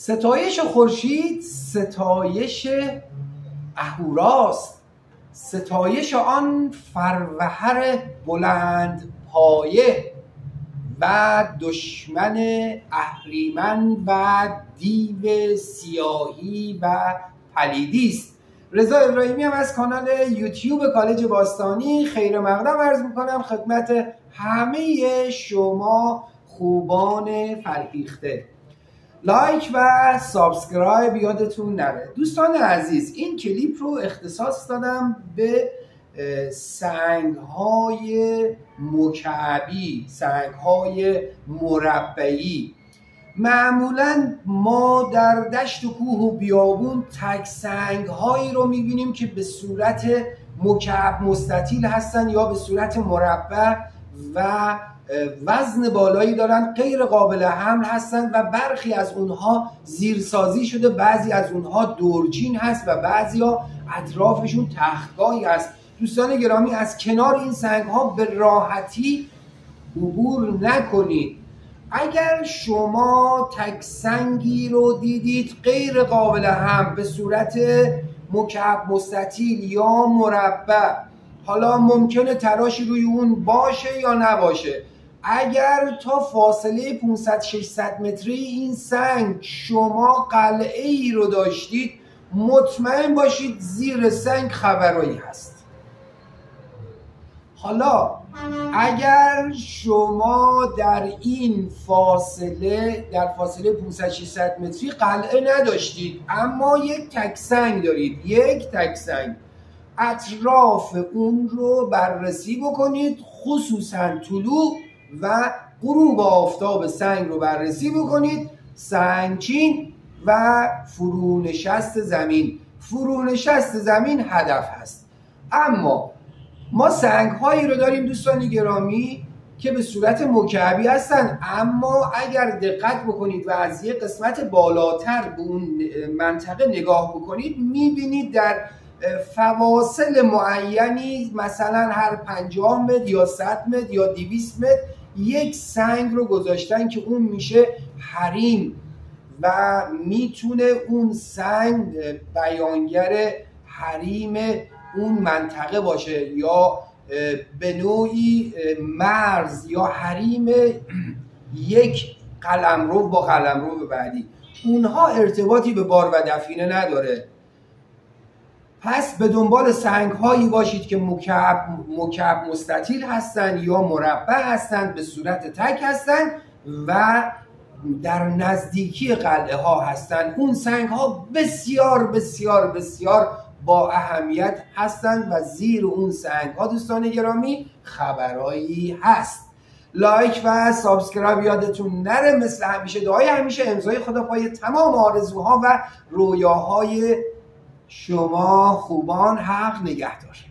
ستایش خورشید ستایش اهوراست. ستایش آن فروهر بلند پایه و دشمن اهریمن و دیو سیاهی و پلیدی است. رضا ابراهیمی هم از کانال یوتیوب کالج باستانی خیر مقدم عرض می‌کنم. خدمت همه شما خوبان فرهیخته. like و subscribe یادتون نره. دوستان عزیز این کلیپ رو اختصاص دادم به سنگ های مکعبی سنگ های مربعی. معمولا ما در دشت و کوه و بیابون تک سنگ هایی رو می‌بینیم که به صورت مکعب مستطیل هستن یا به صورت مربع و وزن بالایی دارن غیر قابل حمل هستن و برخی از اونها زیرسازی شده بعضی از اونها دورجین هست و بعضی ها اطرافشون تختگاهی هست. دوستان گرامی از کنار این سنگ ها به راحتی عبور نکنید. اگر شما تک سنگی رو دیدید غیر قابل هم به صورت مکعب مستطیل یا مربع حالا ممکنه تراشی روی اون باشه یا نباشه. اگر تا فاصله 500 600 متری این سنگ شما قلعه ای رو داشتید مطمئن باشید زیر سنگ خبرایی هست. حالا اگر شما در این فاصله در فاصله 500 600 متری قلعه نداشتید اما یک تک سنگ دارید یک تک سنگ اطراف اون رو بررسی بکنید خصوصا طلوع و غروب آفتاب سنگ رو بررسی بکنید. سنگچین و فرونشست زمین. فرونشست زمین هدف هست. اما ما سنگ هایی رو داریم دوستان گرامی که به صورت مکعبی هستن. اما اگر دقت بکنید و از یه قسمت بالاتر به اون منطقه نگاه بکنید می‌بینید در فواصل معینی مثلا هر پنجاه متر یا صد متر یا دیویست متر یک سنگ رو گذاشتن که اون میشه حریم و می‌تونه اون سنگ بیانگر حریم اون منطقه باشه یا به نوعی مرز یا حریم یک قلمرو با قلمرو بعدی. اونها ارتباطی به بار و دفینه نداره. پس به دنبال سنگ هایی باشید که مکعب, مکعب مستطیل هستند یا مربع هستند به صورت تک هستند و در نزدیکی قلعه ها هستند. اون سنگ ها بسیار بسیار بسیار با اهمیت هستند و زیر اون سنگ ها دوستان گرامی خبرایی هست. like و subscribe یادتون نره. مثل همیشه دعای همیشه امضای خدا پای تمام آرزوها و رویاهای شما خوبان حق نگهدار